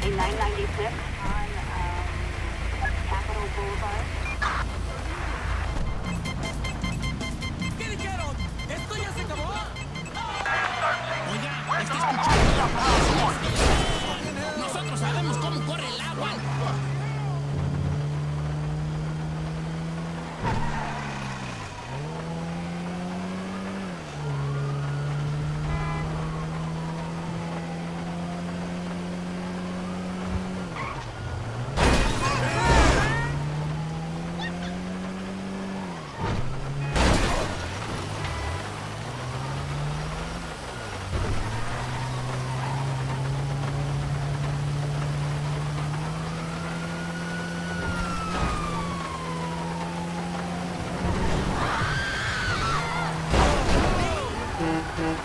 a 996 on um, Capitol Boulevard.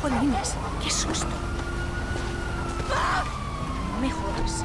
Jolines, qué susto. No me jodas.